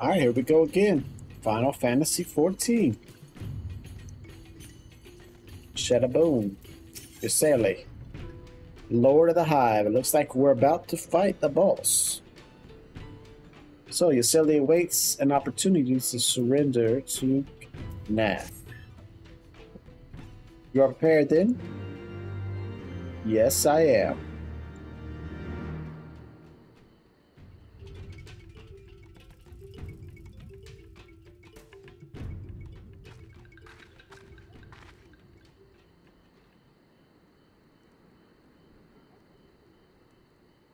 Alright, here we go again. Final Fantasy 14. Shadaboom. Ysayle. Lord of the Hive. It looks like we're about to fight the boss. So Ysayle awaits an opportunity to surrender to Gnath. You are prepared then? Yes, I am.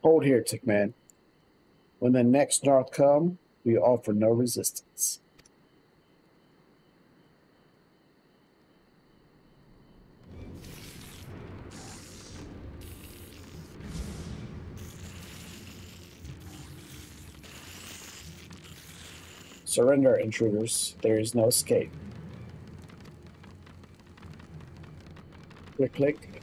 Hold here, Tickman. When the next Gnath come, we offer no resistance. Surrender, intruders. There is no escape. Click, click.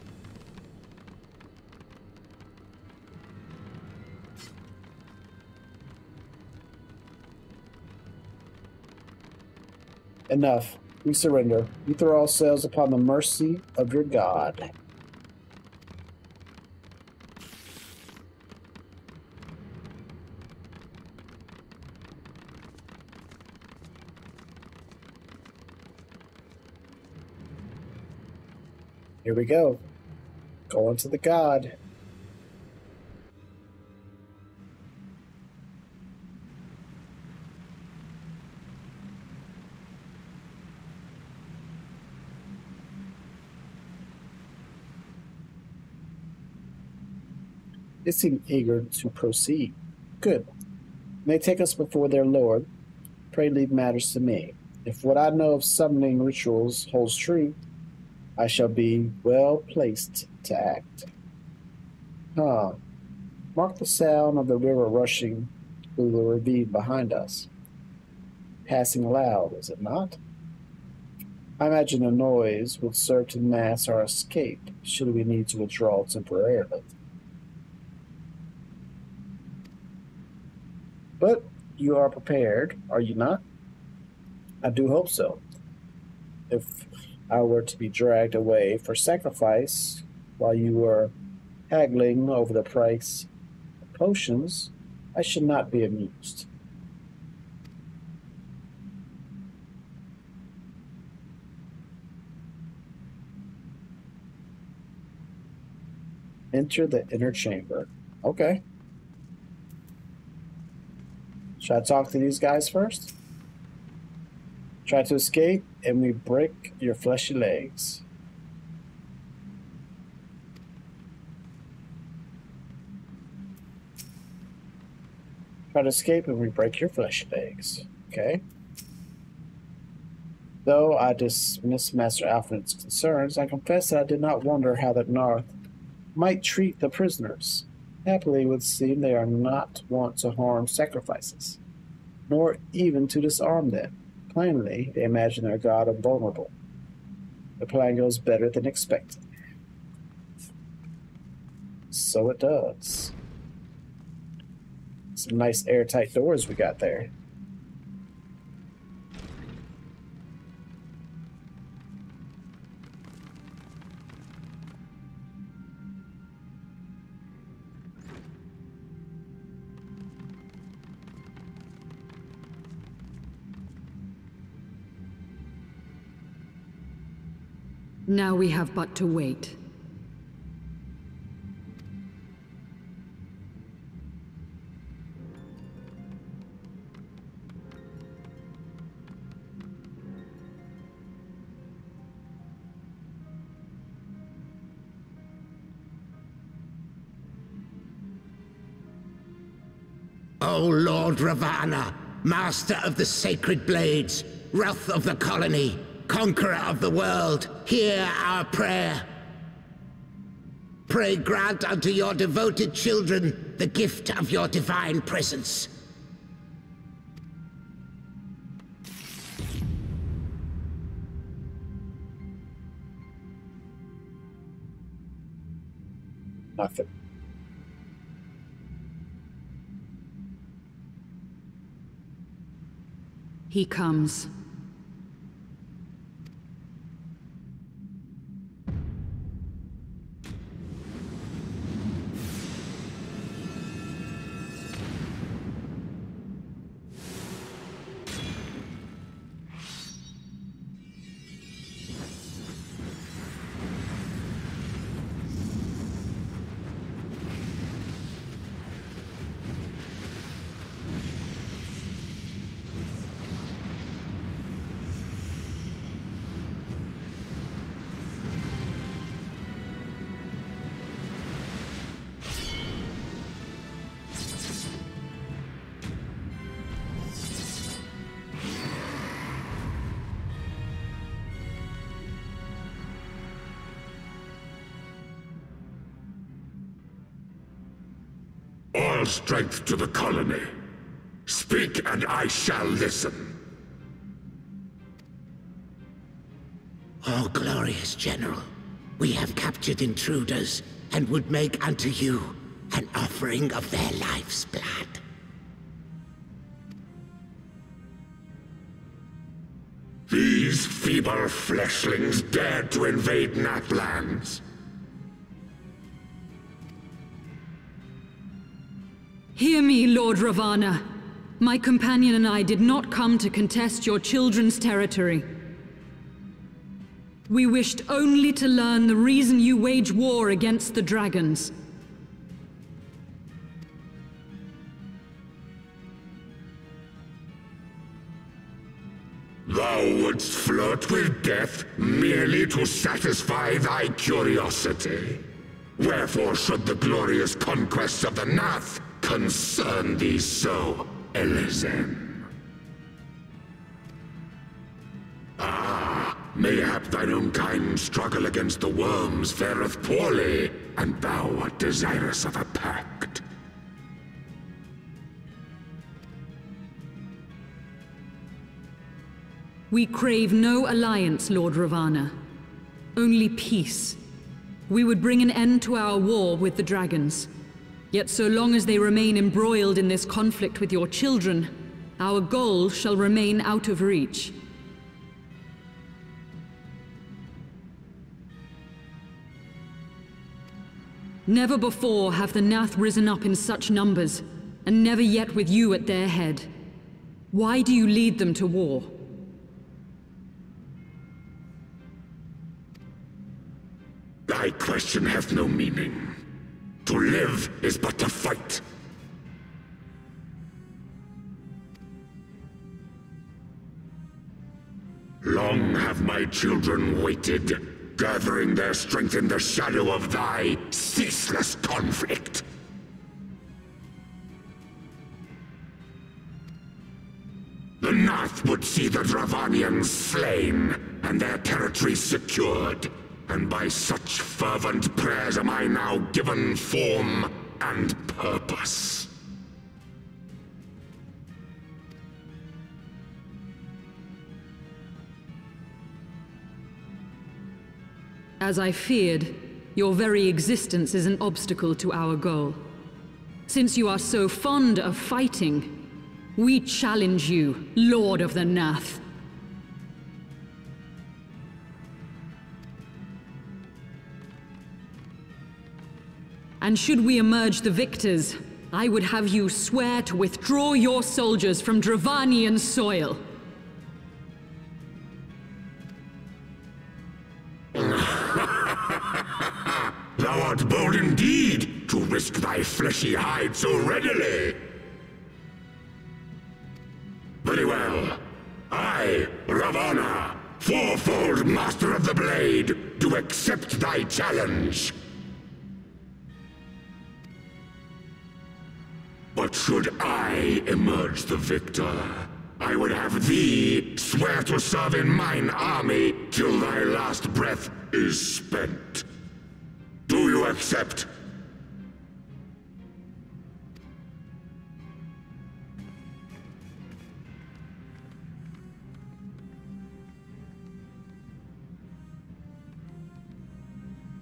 Enough. We surrender. We throw ourselves upon the mercy of your God. Here we go. Going to the God. They seem eager to proceed. Good. They take us before their Lord. Pray leave matters to me. If what I know of summoning rituals holds true, I shall be well placed to act. Ah, mark the sound of the river rushing through the ravine behind us. Passing loud, is it not? I imagine the noise would serve to mask our escape should we need to withdraw temporarily. But you are prepared, are you not? I do hope so. If I were to be dragged away for sacrifice while you were haggling over the price of potions, I should not be amused. Enter the inner chamber. Okay. Should I talk to these guys first? Try to escape, and we break your fleshy legs. Try to escape, and we break your fleshy legs. Okay. Though I dismiss Master Alphinaud's concerns, I confess that I did not wonder how the Gnath might treat the prisoners. Happily, it would seem they are not wont to harm sacrifices, nor even to disarm them. Plainly, they imagine their god invulnerable. The plan goes better than expected. So it does. Some nice airtight doors we got there. Now we have but to wait. O Lord Ravana, Master of the Sacred Blades, Wrath of the Colony, Conqueror of the world, hear our prayer. Pray grant unto your devoted children the gift of your divine presence. Nothing. He comes. All strength to the colony. Speak and I shall listen. Oh, glorious General, we have captured intruders and would make unto you an offering of their life's blood. These feeble fleshlings dared to invade Nathlands. Hear me, Lord Ravana. My companion and I did not come to contest your children's territory. We wished only to learn the reason you wage war against the dragons. Thou wouldst flirt with death merely to satisfy thy curiosity. Wherefore should the glorious conquests of the Gnath concern thee so, Elezen? Ah, mayhap thine own kind struggle against the worms fareth poorly, and thou art desirous of a pact. We crave no alliance, Lord Ravana. Only peace. We would bring an end to our war with the dragons. Yet so long as they remain embroiled in this conflict with your children, our goal shall remain out of reach. Never before have the Gnath risen up in such numbers, and never yet with you at their head. Why do you lead them to war? Thy question hath no meaning. To live is but to fight. Long have my children waited, gathering their strength in the shadow of thy ceaseless conflict. The Gnath would see the Dravanians slain, and their territory secured. And by such fervent prayers am I now given form and purpose. As I feared, your very existence is an obstacle to our goal. Since you are so fond of fighting, we challenge you, Lord of the Gnath. And should we emerge the victors, I would have you swear to withdraw your soldiers from Dravanian soil. Thou art bold indeed to risk thy fleshy hide so readily. Very well. I, Ravana, fourfold master of the blade, do accept thy challenge. But should I emerge the victor, I would have thee swear to serve in mine army till thy last breath is spent. Do you accept?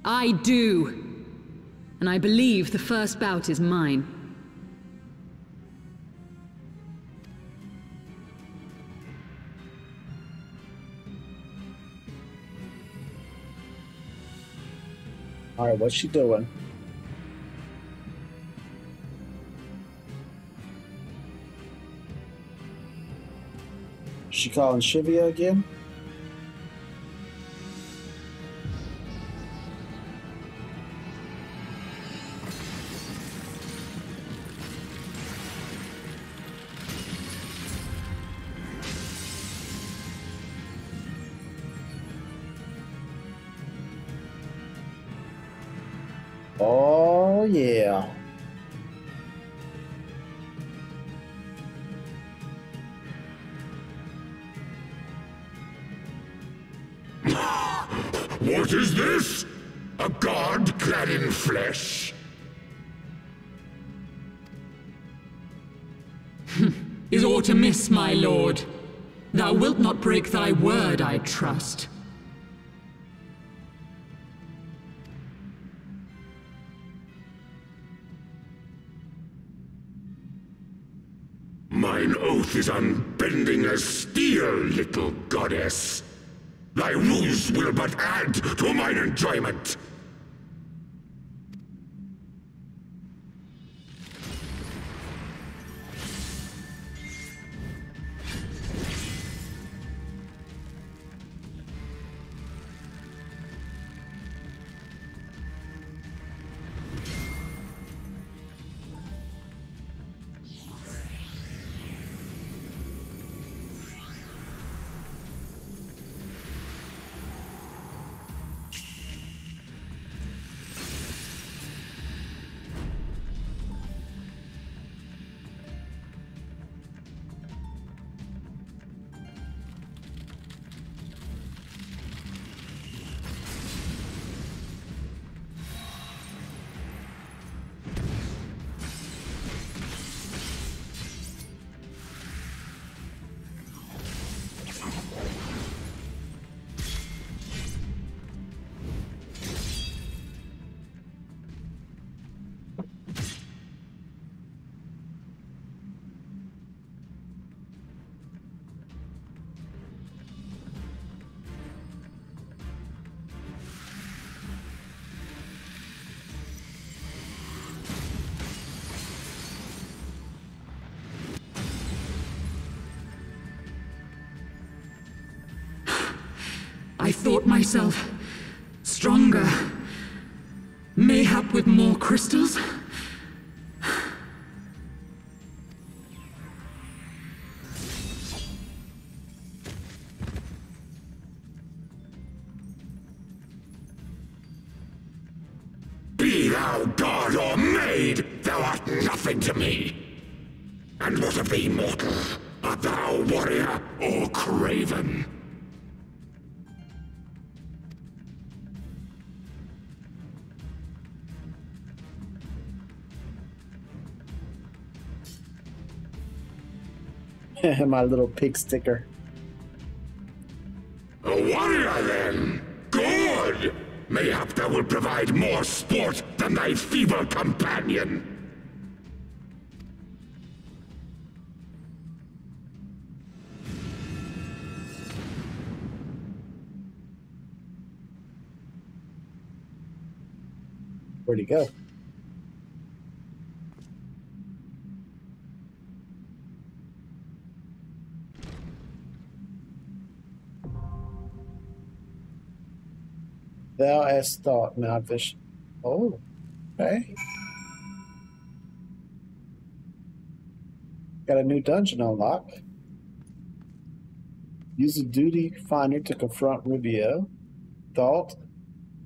I do. And I believe the first bout is mine. All right, what's she doing? She calling Shiva again? Oh yeah. What is this? A god clad in flesh? Is aught amiss, my lord? Thou wilt not break thy word, I trust. Is unbending as steel, little goddess. Thy ruse will but add to mine enjoyment. Myself stronger. Mayhap with more crystals? Be thou god or maid, thou art nothing to me. And what of thee, mortal? Art thou warrior or craven? My little pig sticker. A warrior, then? Good! Mayhap thou will provide more sport than thy feeble companion. Where'd he go? Hast thought, Mountfish. Oh, okay. Got a new dungeon unlock. Use the duty finder to confront Rubio. Thought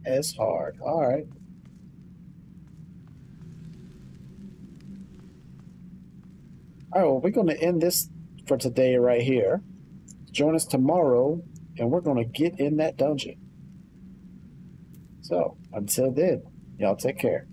as hard. Alright. Alright, well, we're going to end this for today right here. Join us tomorrow, and we're going to get in that dungeon. So, until then, y'all take care.